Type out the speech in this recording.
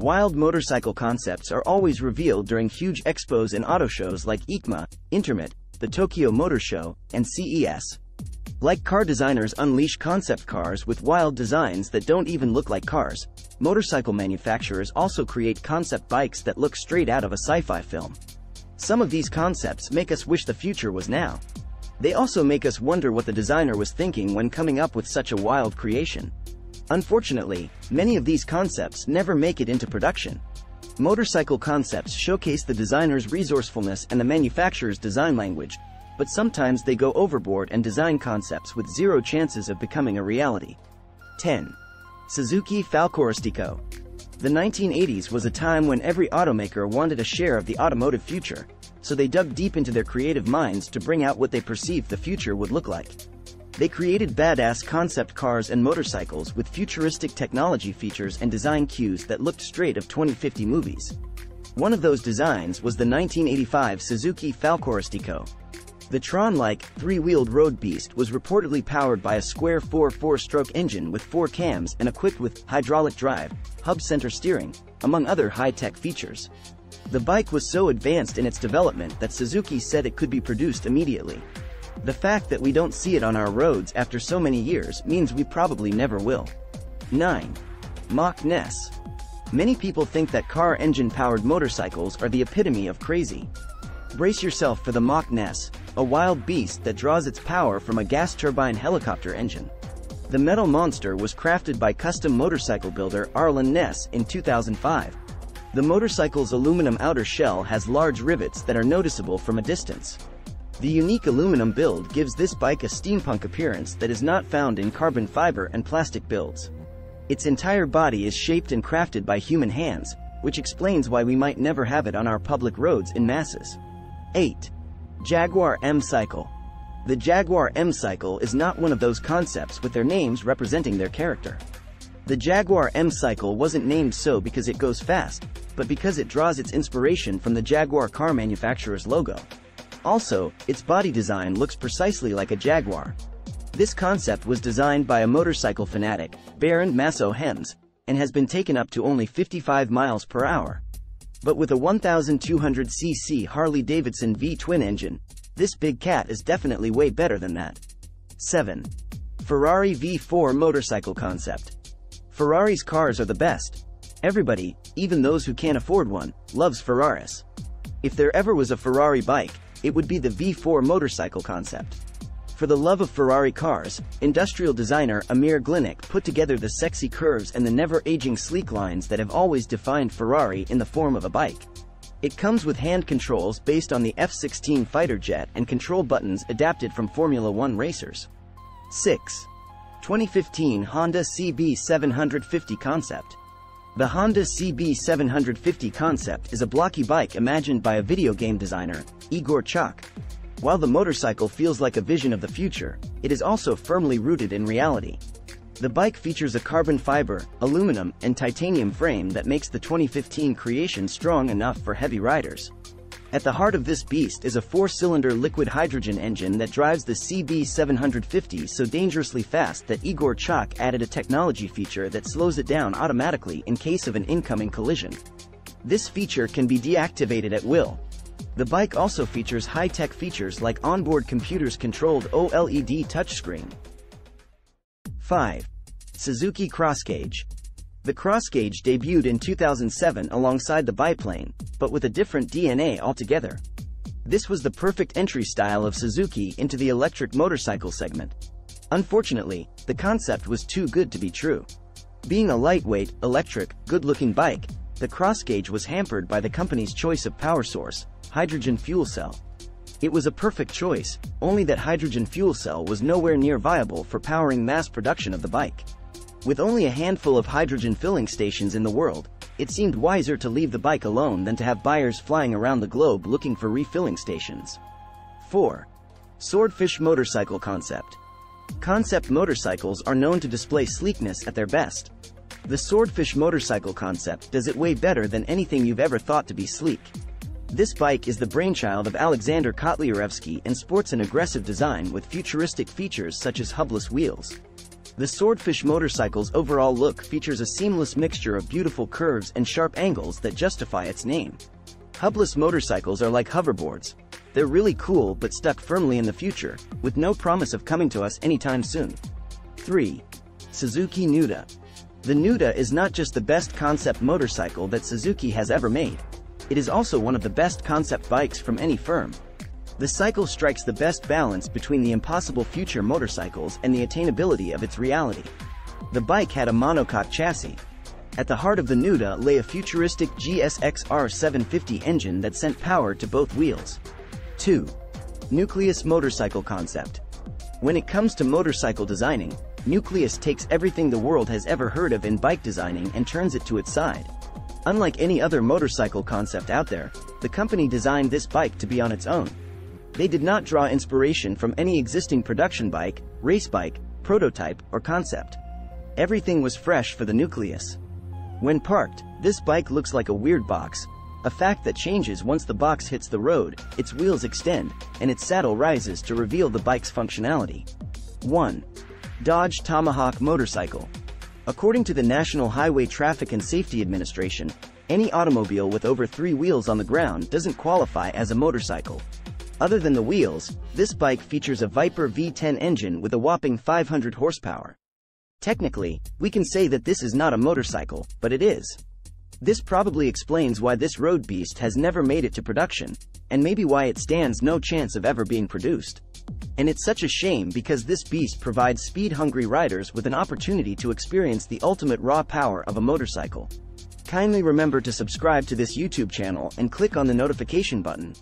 Wild motorcycle concepts are always revealed during huge expos and auto shows like EICMA, Intermot, the Tokyo Motor Show, and CES. Like car designers unleash concept cars with wild designs that don't even look like cars, motorcycle manufacturers also create concept bikes that look straight out of a sci-fi film. Some of these concepts make us wish the future was now. They also make us wonder what the designer was thinking when coming up with such a wild creation. Unfortunately, many of these concepts never make it into production. Motorcycle concepts showcase the designer's resourcefulness and the manufacturer's design language, but sometimes they go overboard and design concepts with zero chances of becoming a reality. 10. Suzuki Falcorustyco. The 1980s was a time when every automaker wanted a share of the automotive future, so they dug deep into their creative minds to bring out what they perceived the future would look like. They created badass concept cars and motorcycles with futuristic technology features and design cues that looked straight of 2050 movies. One of those designs was the 1985 Suzuki Falcorustyco, the Tron-like, three-wheeled road beast was reportedly powered by a square 4-4-stroke engine with four cams and equipped with hydraulic drive, hub center steering, among other high-tech features. The bike was so advanced in its development that Suzuki said it could be produced immediately. The fact that we don't see it on our roads after so many years means we probably never will. 9. Mach Ness. Many people think that car engine-powered motorcycles are the epitome of crazy. Brace yourself for the Mach Ness, a wild beast that draws its power from a gas turbine helicopter engine. The metal monster was crafted by custom motorcycle builder Arlen Ness in 2005. The motorcycle's aluminum outer shell has large rivets that are noticeable from a distance. The unique aluminum build gives this bike a steampunk appearance that is not found in carbon fiber and plastic builds. Its entire body is shaped and crafted by human hands, which explains why we might never have it on our public roads in masses. 8. Jaguar M-Cycle. The Jaguar M-Cycle is not one of those concepts with their names representing their character. The Jaguar M-Cycle wasn't named so because it goes fast, but because it draws its inspiration from the Jaguar car manufacturer's logo. Also, its body design looks precisely like a Jaguar. This concept was designed by a motorcycle fanatic, Baron Masso Hems, and has been taken up to only 55 miles per hour. But with a 1200cc Harley-Davidson V-twin engine, this big cat is definitely way better than that. 7. Ferrari V4 motorcycle concept. Ferrari's cars are the best. Everybody, even those who can't afford one, loves Ferraris. If there ever was a Ferrari bike, it would be the V4 motorcycle concept. For the love of Ferrari cars, industrial designer Amir Glinik put together the sexy curves and the never-aging sleek lines that have always defined Ferrari in the form of a bike. It comes with hand controls based on the F-16 fighter jet and control buttons adapted from Formula One racers. 6. 2015 Honda CB750 Concept The Honda CB750 concept is a blocky bike imagined by a video game designer, Igor Chak, while the motorcycle feels like a vision of the future, it is also firmly rooted in reality. The bike features a carbon fiber, aluminum, and titanium frame that makes the 2015 creation strong enough for heavy riders. At the heart of this beast is a four-cylinder liquid hydrogen engine that drives the CB750 so dangerously fast that Igor Chak added a technology feature that slows it down automatically in case of an incoming collision. This feature can be deactivated at will, the bike also features high-tech features like onboard computers-controlled OLED touchscreen. 5. Suzuki Crosscage. The Crosscage debuted in 2007 alongside the biplane, but with a different DNA altogether. This was the perfect entry style of Suzuki into the electric motorcycle segment. Unfortunately, the concept was too good to be true. Being a lightweight, electric, good-looking bike, the Crosscage was hampered by the company's choice of power source, hydrogen fuel cell. It was a perfect choice, only that hydrogen fuel cell was nowhere near viable for powering mass production of the bike. With only a handful of hydrogen filling stations in the world, it seemed wiser to leave the bike alone than to have buyers flying around the globe looking for refilling stations. 4. Swordfish Motorcycle Concept Concept motorcycles are known to display sleekness at their best. The Swordfish motorcycle concept does it way better than anything you've ever thought to be sleek. This bike is the brainchild of Alexander Kotlyarevsky and sports an aggressive design with futuristic features such as hubless wheels. The Swordfish motorcycle's overall look features a seamless mixture of beautiful curves and sharp angles that justify its name. Hubless motorcycles are like hoverboards. They're really cool but stuck firmly in the future, with no promise of coming to us anytime soon. 3. Suzuki Nuda. The Nuda is not just the best concept motorcycle that Suzuki has ever made. It is also one of the best concept bikes from any firm. The cycle strikes the best balance between the impossible future motorcycles and the attainability of its reality. The bike had a monocoque chassis. At the heart of the Nuda lay a futuristic GSX-R 750 engine that sent power to both wheels. 2. Nucleus Motorcycle Concept. When it comes to motorcycle designing, Nucleus takes everything the world has ever heard of in bike designing and turns it to its side. Unlike any other motorcycle concept out there, the company designed this bike to be on its own. They did not draw inspiration from any existing production bike, race bike, prototype, or concept. Everything was fresh for the nucleus. When parked, this bike looks like a weird box, a fact that changes once the box hits the road, its wheels extend, and its saddle rises to reveal the bike's functionality. 1. Dodge Tomahawk Motorcycle. According to the National Highway Traffic and Safety Administration, any automobile with over three wheels on the ground doesn't qualify as a motorcycle. Other than the wheels, this bike features a Viper V10 engine with a whopping 500 horsepower. Technically, we can say that this is not a motorcycle, but it is. This probably explains why this road beast has never made it to production, and maybe why it stands no chance of ever being produced. And it's such a shame because this beast provides speed-hungry riders with an opportunity to experience the ultimate raw power of a motorcycle. Kindly remember to subscribe to this YouTube channel and click on the notification button,